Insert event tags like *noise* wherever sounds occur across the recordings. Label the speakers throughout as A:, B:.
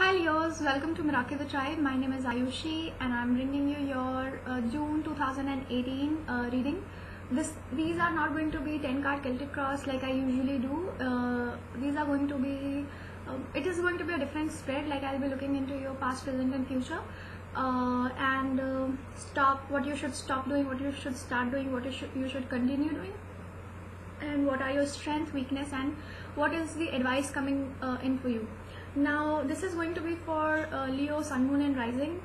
A: Hi Leos, welcome to Meraki the Tribe. My name is Ayushi and I'm bringing you your uh, June 2018 uh, reading. This These are not going to be 10 card Celtic Cross like I usually do. Uh, these are going to be, um, it is going to be a different spread like I'll be looking into your past, present and future. Uh, and uh, stop what you should stop doing, what you should start doing, what you should, you should continue doing and what are your strength, weakness and what is the advice coming uh, in for you. Now this is going to be for uh, Leo, Sun, Moon and Rising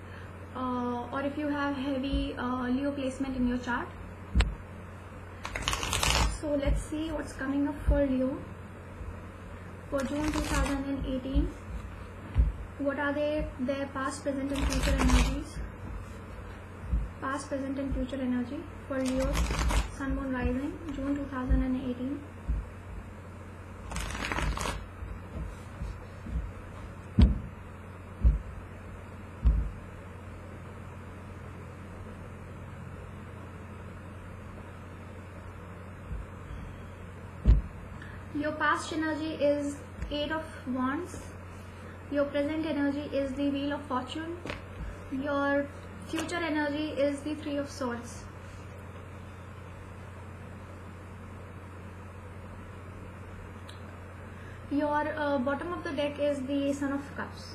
A: uh, or if you have heavy uh, Leo placement in your chart. So let's see what's coming up for Leo for June 2018. What are they, their past, present and future energies? Past, present and future energy for Leo, Sun, Moon, Rising, June 2018. Your past energy is eight of wands. Your present energy is the wheel of fortune. Your future energy is the three of swords. Your uh, bottom of the deck is the son of cups.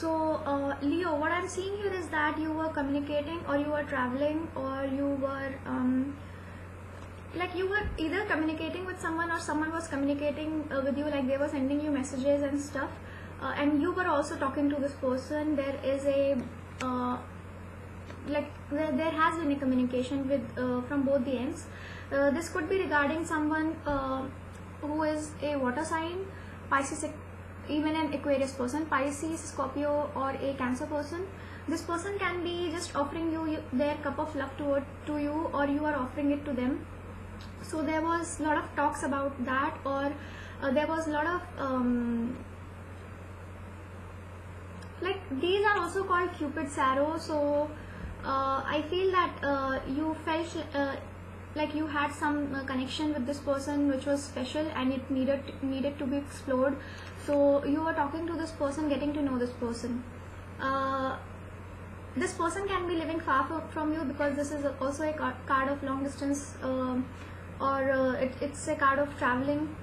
A: So uh, leo what i'm seeing here is that you were communicating or you were traveling or you were um, like you were either communicating with someone or someone was communicating uh, with you like they were sending you messages and stuff uh, and you were also talking to this person. There is a uh, like there, there has been a communication with uh, from both the ends. Uh, this could be regarding someone uh, who is a water sign pisces even an aquarius person pisces scorpio or a cancer person. This person can be just offering you their cup of love to, to you or you are offering it to them so there was a lot of talks about that or uh, there was a lot of um, like these are also called cupid's arrow so uh, i feel that uh, you felt uh, like you had some uh, connection with this person which was special and it needed needed to be explored. So you were talking to this person getting to know this person. Uh, this person can be living far from you because this is also a card of long distance um, or uh, it, it's a card of traveling.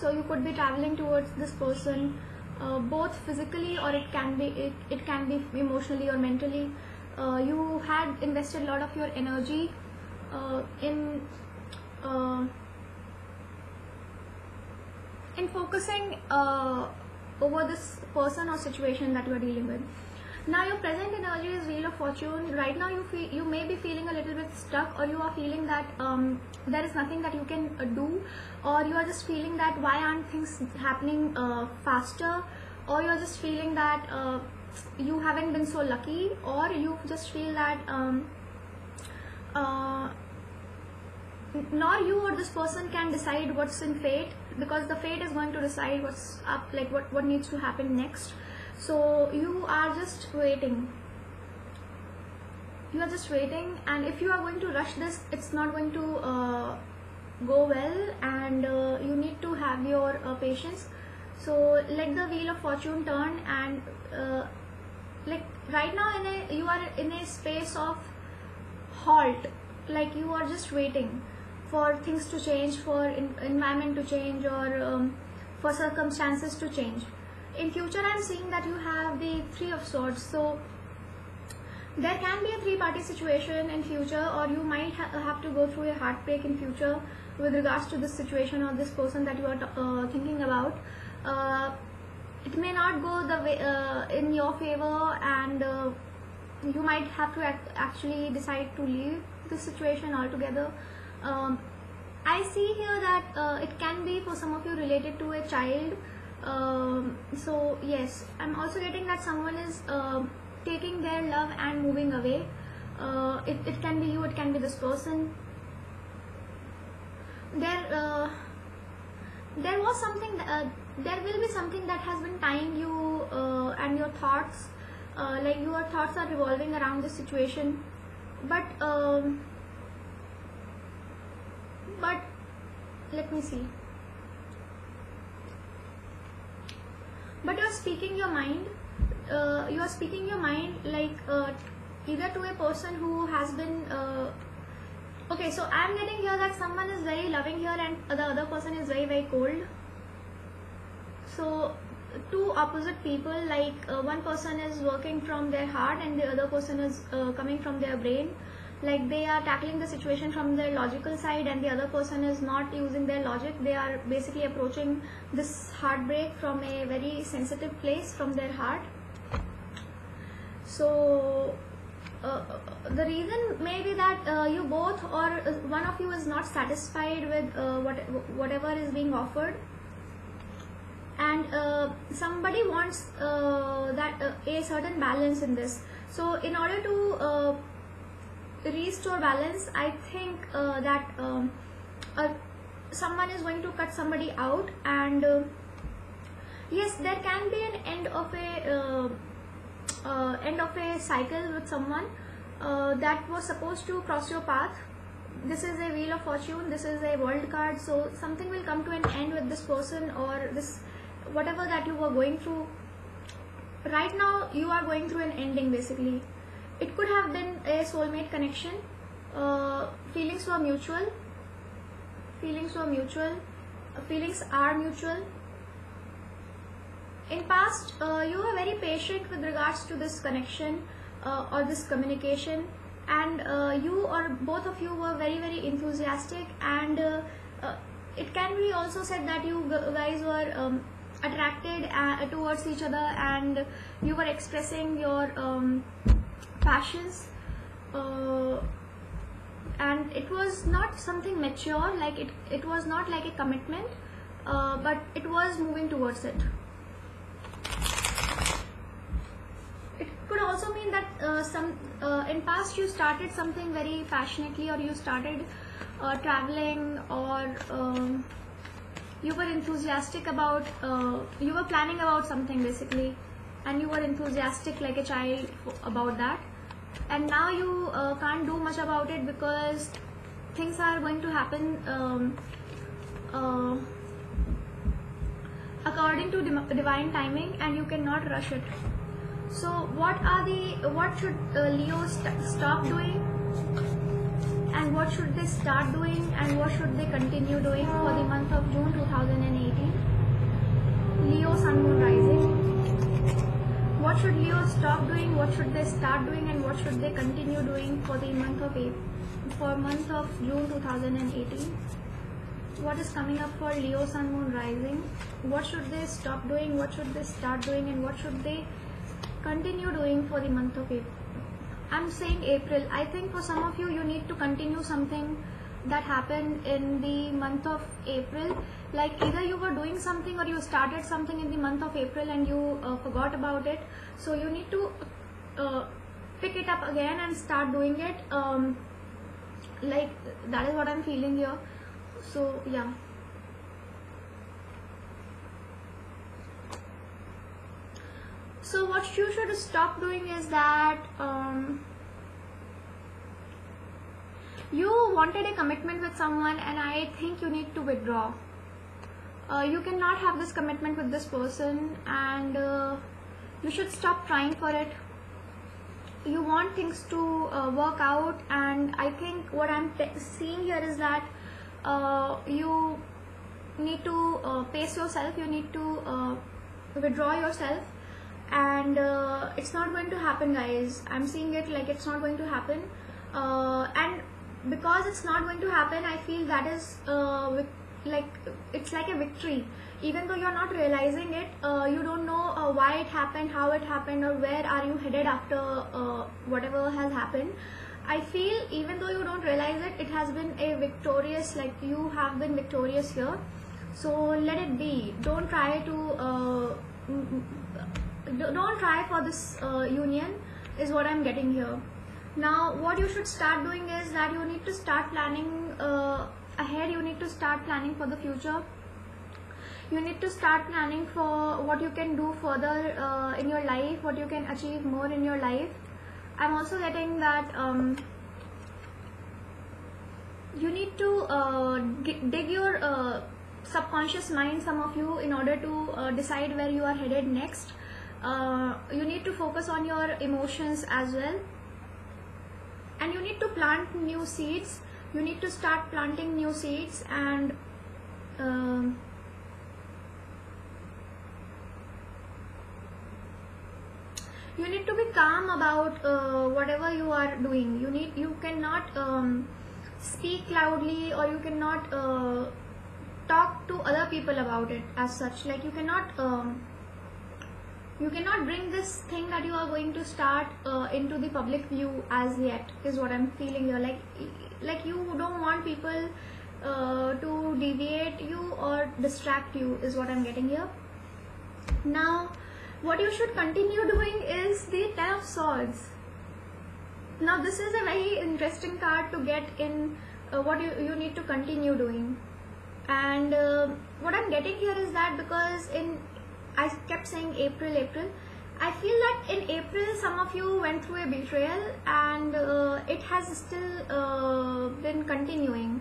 A: So you could be traveling towards this person uh, both physically or it can be it, it can be emotionally or mentally. Uh, you had invested a lot of your energy uh, in uh, in focusing uh, over this person or situation that you are dealing with now your present energy is wheel of fortune. Right now you feel you may be feeling a little bit stuck or you are feeling that um, there is nothing that you can uh, do or you are just feeling that why aren't things happening uh, faster? Or you are just feeling that uh, you haven't been so lucky or you just feel that um, uh, nor you or this person can decide what's in fate because the fate is going to decide what's up like what what needs to happen next so you are just waiting. You are just waiting and if you are going to rush this it's not going to uh, go well and uh, you need to have your uh, patience. So let the wheel of fortune turn and uh, like right now in a you are in a space of halt. Like you are just waiting for things to change for environment to change or um, for circumstances to change in future i'm seeing that you have the three of swords so there can be a three party situation in future or you might ha have to go through a heartbreak in future with regards to this situation or this person that you are uh, thinking about. Uh, it may not go the way uh, in your favor and uh, you might have to act actually decide to leave the situation altogether. Um, I see here that uh, it can be for some of you related to a child um, so yes i'm also getting that someone is uh, taking their love and moving away. Uh, it, it can be you it can be this person. There uh, there was something uh, there will be something that has been tying you uh, and your thoughts. Uh, like your thoughts are revolving around the situation. But um, but let me see but you're speaking your mind uh, you are speaking your mind like uh, either to a person who has been uh, okay so i'm getting here that someone is very loving here and the other person is very very cold. So two opposite people like uh, one person is working from their heart and the other person is uh, coming from their brain like they are tackling the situation from their logical side and the other person is not using their logic. They are basically approaching this heartbreak from a very sensitive place from their heart. So uh, the reason may be that uh, you both or uh, one of you is not satisfied with uh, what whatever is being offered. And uh, somebody wants uh, that a certain balance in this. So in order to restore balance i think uh, that um, uh, someone is going to cut somebody out and uh, yes there can be an end of a uh, uh, end of a cycle with someone uh, that was supposed to cross your path. This is a wheel of fortune. This is a world card. So something will come to an end with this person or this whatever that you were going through. Right now you are going through an ending basically it could have been a soulmate connection. Uh, feelings were mutual. Feelings were mutual. Uh, feelings are mutual. In past, uh, you were very patient with regards to this connection uh, or this communication and uh, you or both of you were very very enthusiastic and uh, it can be also said that you guys were um, attracted towards each other and you were expressing your um, passions uh, and it was not something mature like it, it was not like a commitment uh, but it was moving towards it. It could also mean that uh, some uh, in past you started something very passionately or you started uh, traveling or um, you were enthusiastic about uh, you were planning about something basically and you were enthusiastic like a child about that and now you uh, can't do much about it because things are going to happen um, uh, according to divine timing and you cannot rush it. So what are the what should uh, leo st stop doing? And what should they start doing? And what should they continue doing for the month of june 2018 leo sun moon rising. What should Leo stop doing, what should they start doing what should they continue doing for the month of April, for month of June 2018. What is coming up for Leo Sun Moon Rising? What should they stop doing, what should they start doing and what should they continue doing for the month of April? I'm saying April. I think for some of you, you need to continue something that happened in the month of April like either you were doing something or you started something in the month of April and you uh, forgot about it so you need to uh, pick it up again and start doing it. Um, like that is what I'm feeling here. So yeah. So what you should stop doing is that um, you wanted a commitment with someone and I think you need to withdraw. Uh, you cannot have this commitment with this person and uh, you should stop trying for it you want things to uh, work out and I think what I'm seeing here is that uh, you need to uh, pace yourself you need to uh, withdraw yourself and it's not going to happen guys. I'm seeing it like it's not going to happen. And because it's not going to happen I feel that is like it's like a victory. Even though you're not realizing it uh, you don't know uh, why it happened how it happened or where are you headed after uh, whatever has happened. I feel even though you don't realize it it has been a victorious like you have been victorious here. So let it be. Don't try to uh, don't try for this uh, union is what I'm getting here. Now what you should start doing is that you need to start planning uh, ahead you need to start planning for the future. You need to start planning for what you can do further uh, in your life what you can achieve more in your life. I'm also getting that um, you need to uh, dig your uh, subconscious mind some of you in order to uh, decide where you are headed next. Uh, you need to focus on your emotions as well. And you need to plant new seeds you need to start planting new seeds and um, you need to be calm about uh, whatever you are doing. You need you cannot um, speak loudly or you cannot uh, talk to other people about it as such. Like you cannot um, you cannot bring this thing that you are going to start uh, into the public view as yet is what i'm feeling here. Like like you don't want people uh, to deviate you or distract you is what i'm getting here now what you should continue doing is the ten of swords now this is a very interesting card to get in uh, what you, you need to continue doing and uh, what i'm getting here is that because in I kept saying April, April. I feel that in April some of you went through a betrayal and uh, it has still uh, been continuing.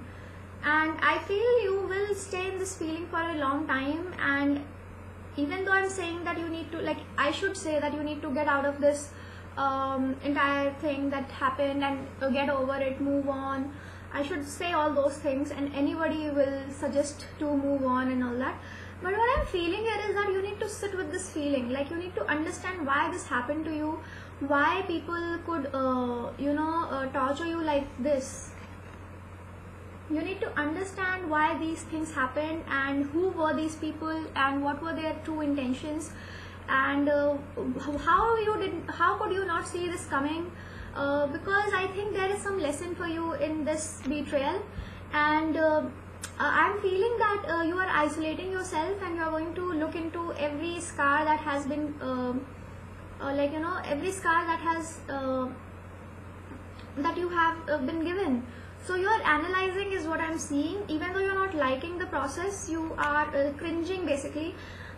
A: And I feel you will stay in this feeling for a long time. And even though I'm saying that you need to, like, I should say that you need to get out of this um, entire thing that happened and uh, get over it, move on. I should say all those things, and anybody will suggest to move on and all that but what i'm feeling here is that you need to sit with this feeling. Like you need to understand why this happened to you why people could uh, you know uh, torture you like this. You need to understand why these things happened and who were these people and what were their true intentions. And uh, how you did how could you not see this coming? Uh, because i think there is some lesson for you in this betrayal. And uh, uh, I'm feeling that uh, you are isolating yourself and you are going to look into every scar that has been um, uh, like you know every scar that has uh, that you have uh, been given. So you are analyzing is what I'm seeing. Even though you're not liking the process you are uh, cringing basically.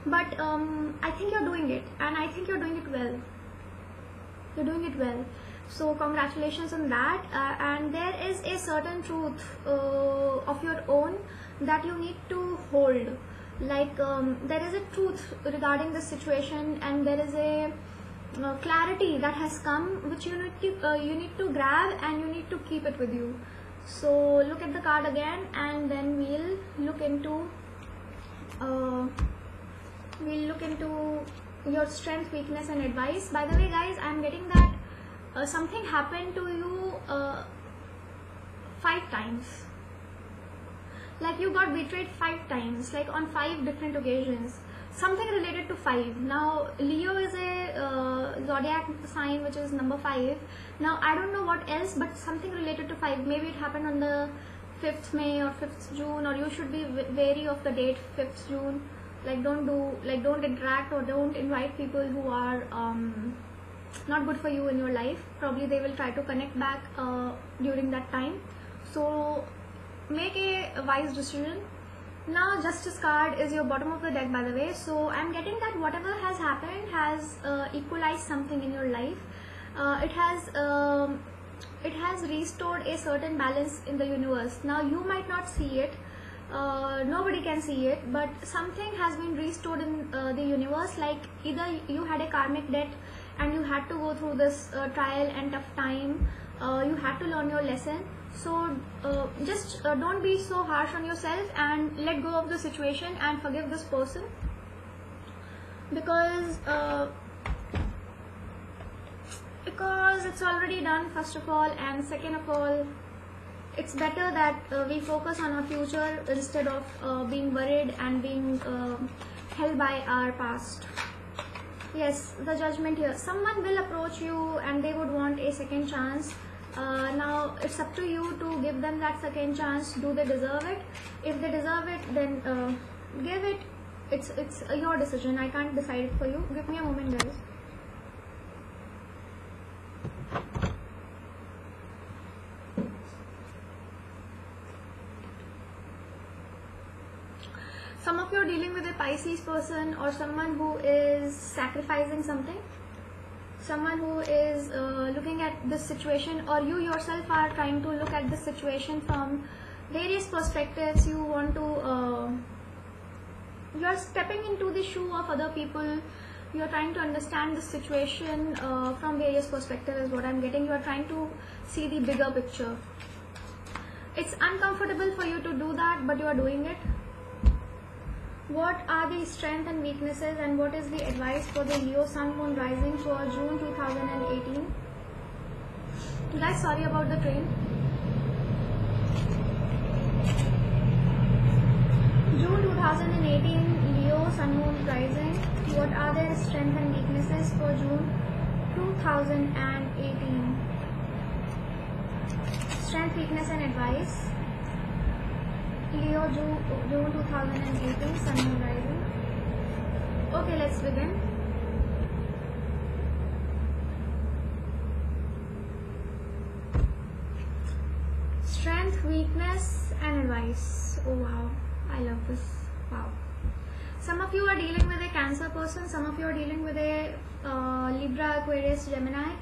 A: But um, I think you're doing it and I think you're doing it well. You're doing it well so congratulations on that. Uh, and there is a certain truth uh, of your own that you need to hold. Like um, there is a truth regarding the situation and there is a uh, clarity that has come which you need to uh, you need to grab and you need to keep it with you. So look at the card again and then we'll look into uh, we'll look into your strength weakness and advice. By the way guys i'm getting that something happened to you uh, five times. Like you got betrayed five times like on five different occasions. Something related to five. Now leo is a uh, zodiac sign which is number five. Now i don't know what else but something related to five. Maybe it happened on the 5th may or 5th june or you should be wary of the date 5th june. Like don't do like don't interact or don't invite people who are um, not good for you in your life probably they will try to connect back uh, during that time. So make a wise decision. Now justice card is your bottom of the deck by the way. So i'm getting that whatever has happened has uh, equalized something in your life. Uh, it has um, it has restored a certain balance in the universe. Now you might not see it. Uh, nobody can see it but something has been restored in uh, the universe. Like either you had a karmic debt and you had to go through this uh, trial and tough time. Uh, you had to learn your lesson. So uh, just uh, don't be so harsh on yourself and let go of the situation and forgive this person. Because uh, because it's already done first of all and second of all it's better that uh, we focus on our future instead of being worried and being held by our past yes the judgment here. Someone will approach you and they would want a second chance. Uh, now it's up to you to give them that second chance. Do they deserve it? If they deserve it then uh, give it. It's it's your decision. I can't decide for you. Give me a moment guys some of you are dealing with a Pisces person or someone who is sacrificing something someone who is uh, looking at this situation or you yourself are trying to look at the situation from various perspectives you want to uh, you are stepping into the shoe of other people you are trying to understand the situation uh, from various perspectives is what i'm getting you are trying to see the bigger picture. It's uncomfortable for you to do that but you are doing it what are the strengths and weaknesses and what is the advice for the leo sun moon rising for june 2018 guys sorry about the train. June 2018 leo sun moon rising. What are the strengths and weaknesses for june 2018 strength weakness and advice Leo June, June 2018 Sun Moon Rising. Okay, let's begin. Strength, weakness, and advice. Oh wow, I love this. Wow. Some of you are dealing with a Cancer person, some of you are dealing with a uh, Libra, Aquarius, Gemini,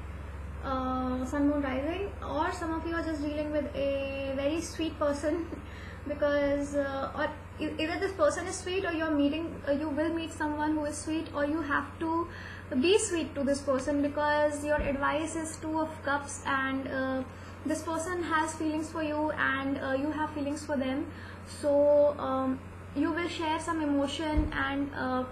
A: uh, Sun Moon Rising, or some of you are just dealing with a very sweet person *laughs* because uh, or either this person is sweet or you're meeting uh, you will meet someone who is sweet or you have to be sweet to this person because your advice is two of cups and uh, this person has feelings for you and uh, you have feelings for them. So um, you will share some emotion and uh,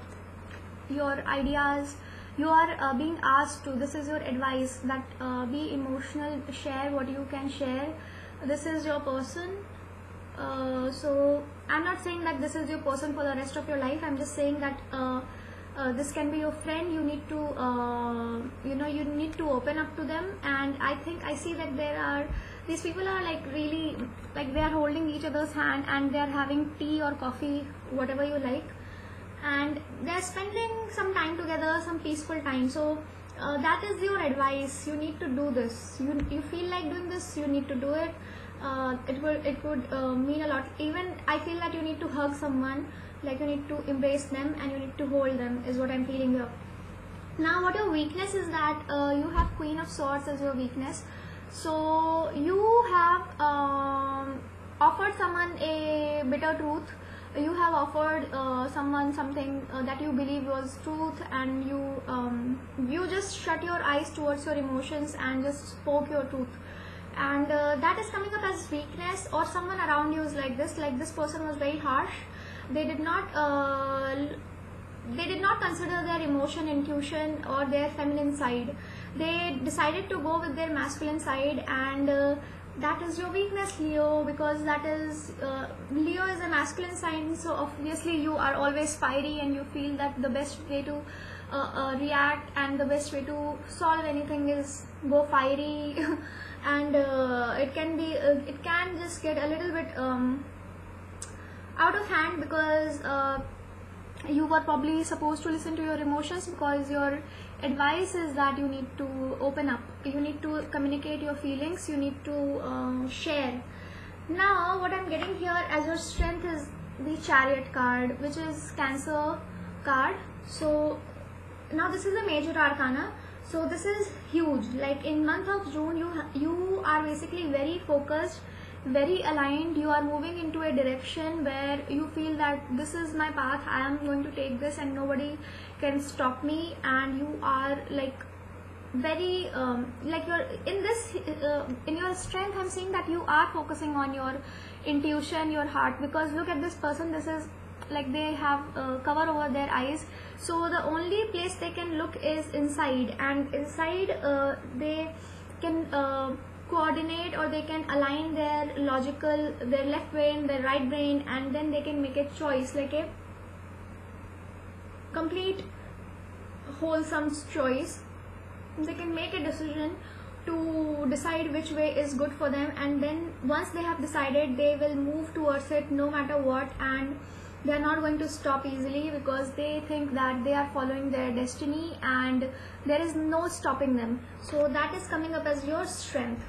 A: your ideas. You are uh, being asked to this is your advice that be emotional share what you can share. This is your person uh, so i'm not saying that this is your person for the rest of your life. I'm just saying that uh, uh, this can be your friend. You need to uh, you know you need to open up to them. And i think i see that there are these people are like really like they are holding each other's hand and they are having tea or coffee whatever you like. And they're spending some time together some peaceful time. So uh, that is your advice. You need to do this. You, you feel like doing this you need to do it uh, it would it would uh, mean a lot. Even i feel that you need to hug someone like you need to embrace them and you need to hold them is what i'm feeling here. Now what your weakness is that uh, you have queen of swords as your weakness. So you have um, offered someone a bitter truth. You have offered uh, someone something uh, that you believe was truth and you um, you just shut your eyes towards your emotions and just spoke your truth and uh, that is coming up as weakness or someone around you is like this like this person was very harsh. They did not uh, they did not consider their emotion intuition or their feminine side. They decided to go with their masculine side and uh, that is your weakness leo because that is uh, leo is a masculine sign. So obviously you are always fiery and you feel that the best way to uh, uh, react and the best way to solve anything is go fiery. *laughs* And uh, it can be uh, it can just get a little bit um, out of hand because uh, you were probably supposed to listen to your emotions because your advice is that you need to open up. You need to communicate your feelings. You need to um, share. Now what i'm getting here as your strength is the chariot card which is cancer card. So now this is a major arcana so this is huge. Like in month of june you you are basically very focused very aligned. You are moving into a direction where you feel that this is my path. I am going to take this and nobody can stop me. And you are like very um, like you're in this uh, in your strength i'm seeing that you are focusing on your intuition your heart. Because look at this person. This is like they have uh, cover over their eyes. So the only place they can look is inside. And inside uh, they can uh, coordinate or they can align their logical their left brain their right brain and then they can make a choice like a complete wholesome choice. They can make a decision to decide which way is good for them. And then once they have decided they will move towards it no matter what. And they are not going to stop easily because they think that they are following their destiny and there is no stopping them. So that is coming up as your strength.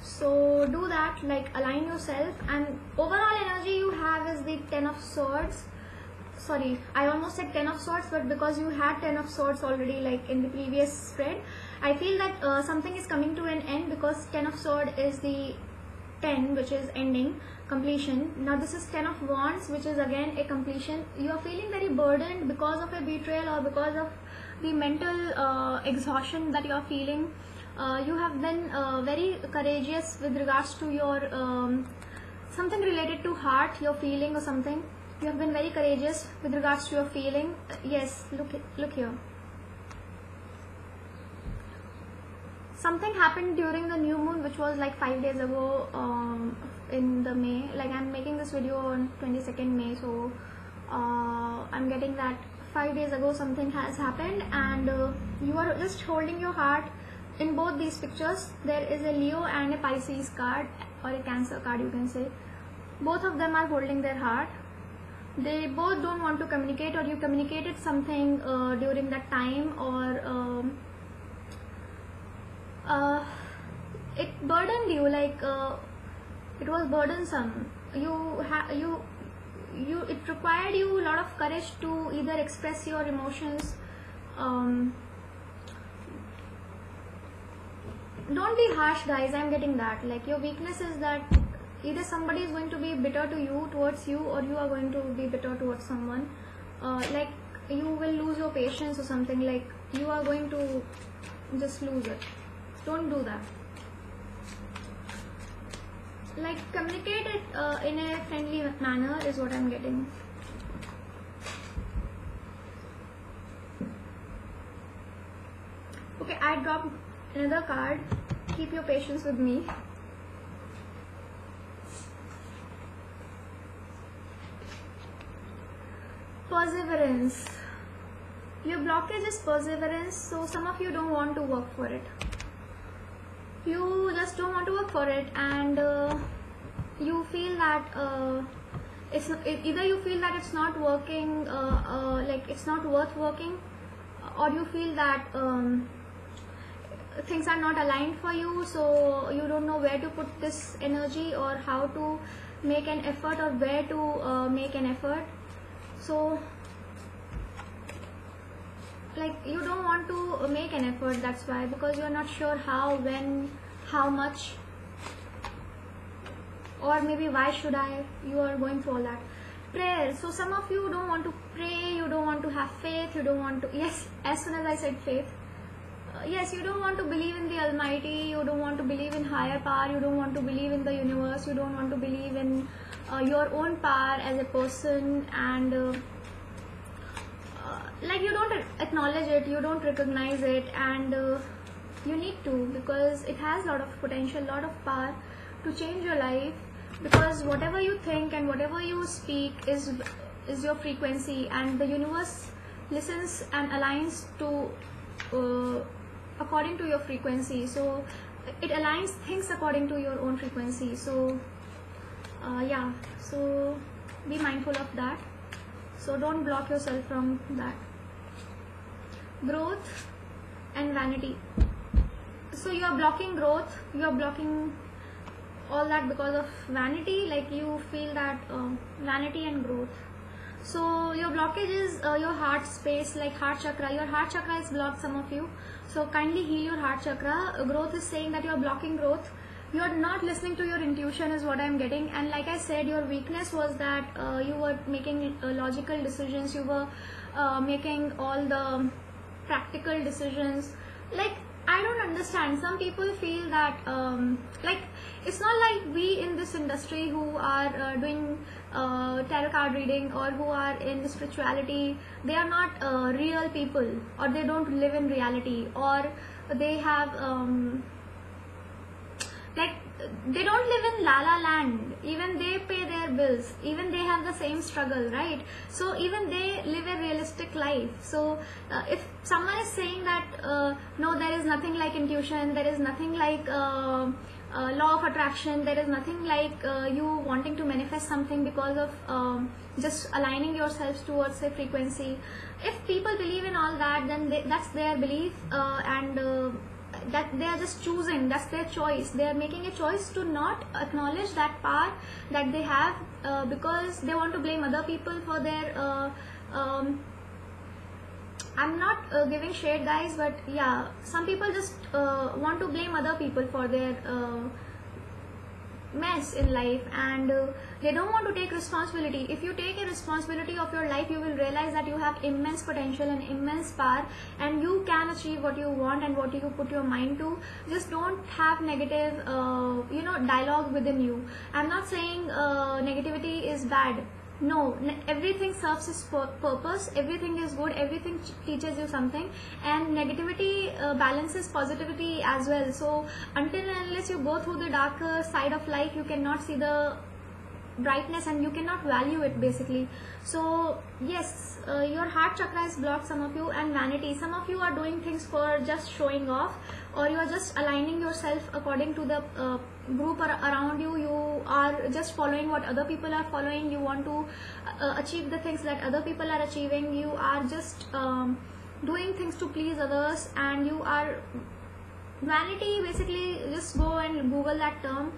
A: So do that like align yourself and overall energy you have is the ten of swords. Sorry i almost said ten of swords but because you had ten of swords already like in the previous spread i feel that uh, something is coming to an end because ten of sword is the 10 which is ending completion. Now this is 10 of wands which is again a completion. You are feeling very burdened because of a betrayal or because of the mental uh, exhaustion that you are feeling. Uh, you have been uh, very courageous with regards to your um, something related to heart your feeling or something. You have been very courageous with regards to your feeling. Yes look look here something happened during the new moon which was like five days ago um, in the may. Like i'm making this video on 22nd may so uh, i'm getting that five days ago something has happened. And uh, you are just holding your heart. In both these pictures there is a leo and a pisces card or a cancer card you can say. Both of them are holding their heart. They both don't want to communicate or you communicated something uh, during that time or um, uh, it burdened you like uh, it was burdensome. You ha- you you it required you a lot of courage to either express your emotions um, don't be harsh guys i'm getting that. Like your weakness is that either somebody is going to be bitter to you towards you or you are going to be bitter towards someone. Uh, like you will lose your patience or something like you are going to just lose it don't do that. Like communicate it uh, in a friendly manner is what i'm getting. Okay i dropped another card. Keep your patience with me. Perseverance. Your blockage is perseverance so some of you don't want to work for it you just don't want to work for it and uh, you feel that uh, it's either you feel that it's not working uh, uh, like it's not worth working or you feel that um, things are not aligned for you so you don't know where to put this energy or how to make an effort or where to uh, make an effort. So like you don't want to make an effort that's why because you're not sure how when how much. Or maybe why should i? You are going through all that. Prayer. So some of you don't want to pray you don't want to have faith you don't want to yes as soon as i said faith uh, yes you don't want to believe in the almighty you don't want to believe in higher power you don't want to believe in the universe you don't want to believe in uh, your own power as a person and uh, like you don't acknowledge it you don't recognize it and uh, you need to because it has a lot of potential lot of power to change your life because whatever you think and whatever you speak is is your frequency and the universe listens and aligns to uh, according to your frequency. So it aligns things according to your own frequency. So uh, yeah. So be mindful of that. So don't block yourself from that growth and vanity. So you are blocking growth you are blocking all that because of vanity like you feel that uh, vanity and growth. So your blockage is uh, your heart space like heart chakra. Your heart chakra is blocked some of you. So kindly heal your heart chakra. Growth is saying that you are blocking growth. You are not listening to your intuition is what i'm getting. And like i said your weakness was that uh, you were making uh, logical decisions. You were uh, making all the practical decisions. Like i don't understand. Some people feel that um, like it's not like we in this industry who are uh, doing uh, tarot card reading or who are in spirituality they are not uh, real people or they don't live in reality or they have um, they don't live in la la land. Even they pay their bills. Even they have the same struggle right? So even they live a realistic life. So uh, if someone is saying that uh, no there is nothing like intuition there is nothing like uh, uh law of attraction there is nothing like uh, you wanting to manifest something because of um, just aligning yourselves towards a frequency. If people believe in all that then they, that's their belief uh, and that they are just choosing that's their choice. They are making a choice to not acknowledge that power that they have uh, because they want to blame other people for their uh, um, I'm not uh, giving shade guys but yeah some people just uh, want to blame other people for their uh, mess in life and uh, they don't want to take responsibility. If you take a responsibility of your life you will realize that you have immense potential and immense power and you can achieve what you want and what you put your mind to. Just don't have negative uh, you know dialogue within you. I'm not saying uh, negativity is bad no everything serves its purpose everything is good everything teaches you something and negativity uh, balances positivity as well. So until unless you go through the darker side of life you cannot see the brightness and you cannot value it basically. So yes uh, your heart chakra is blocked some of you and vanity. Some of you are doing things for just showing off or you are just aligning yourself according to the uh, group around you you are just following what other people are following. You want to uh, achieve the things that other people are achieving. You are just um, doing things to please others and you are vanity basically just go and google that term.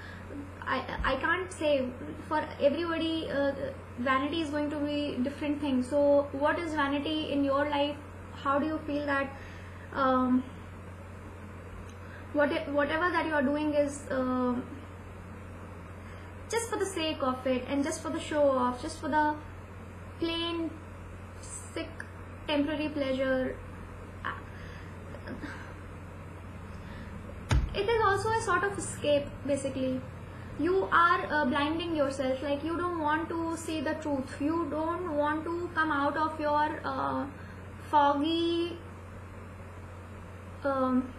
A: I i can't say for everybody uh, vanity is going to be different thing. So what is vanity in your life? How do you feel that um, what whatever that you are doing is uh, just for the sake of it and just for the show off just for the plain sick temporary pleasure. It is also a sort of escape basically. You are uh, blinding yourself. Like you don't want to see the truth. You don't want to come out of your uh, foggy um,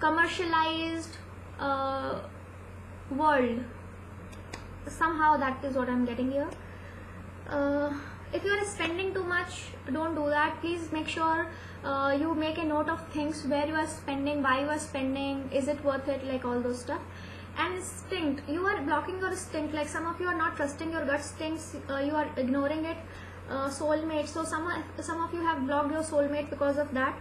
A: commercialized uh, world. Somehow that is what i'm getting here. Uh, if you are spending too much don't do that. Please make sure uh, you make a note of things where you are spending why you are spending is it worth it like all those stuff. And instinct you are blocking your instinct like some of you are not trusting your gut instincts uh, you are ignoring it. Uh, soulmate so some some of you have blocked your soulmate because of that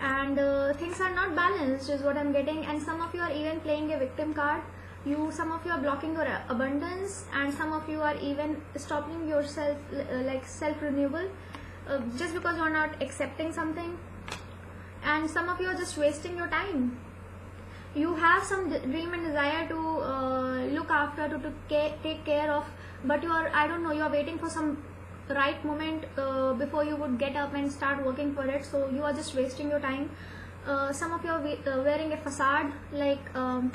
A: and uh, things are not balanced is what i'm getting. And some of you are even playing a victim card. You some of you are blocking your abundance. And some of you are even stopping yourself uh, like self renewal uh, just because you are not accepting something. And some of you are just wasting your time. You have some dream and desire to uh, look after to, to take care of but you are i don't know you are waiting for some right moment uh, before you would get up and start working for it. So you are just wasting your time. Uh, some of you are uh, wearing a facade like um,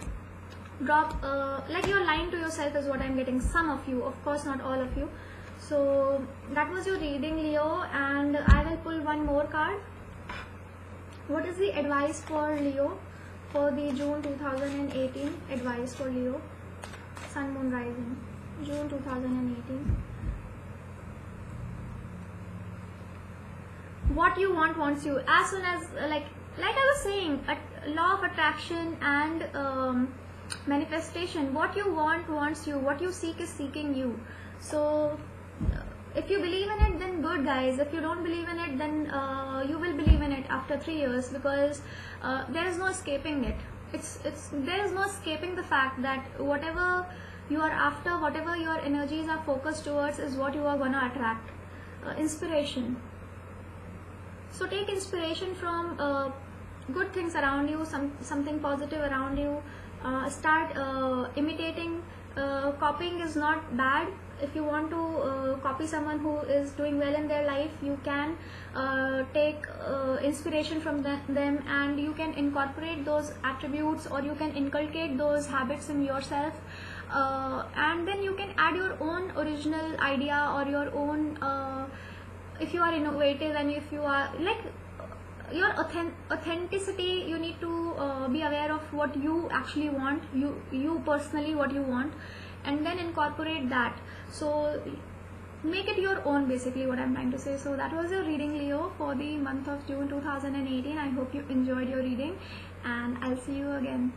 A: drop uh, like you're lying to yourself is what i'm getting. Some of you of course not all of you. So that was your reading leo and i will pull one more card. What is the advice for leo for the june 2018 advice for leo? Sun moon rising. June 2018 what you want wants you as soon as like like i was saying a law of attraction and um, manifestation what you want wants you what you seek is seeking you. So uh, if you believe in it then good guys. If you don't believe in it then uh, you will believe in it after three years because uh, there is no escaping it. It's it's there is no escaping the fact that whatever you are after whatever your energies are focused towards is what you are going to attract uh, inspiration so take inspiration from uh, good things around you some something positive around you. Uh, start uh, imitating. Uh, copying is not bad. If you want to uh, copy someone who is doing well in their life you can uh, take inspiration from them and you can incorporate those attributes or you can inculcate those habits in yourself. And then you can add your own original idea or your own if you are innovative and if you are like your authenticity you need to uh, be aware of what you actually want you you personally what you want and then incorporate that. So make it your own basically what i'm trying to say. So that was your reading leo for the month of june 2018 i hope you enjoyed your reading and i'll see you again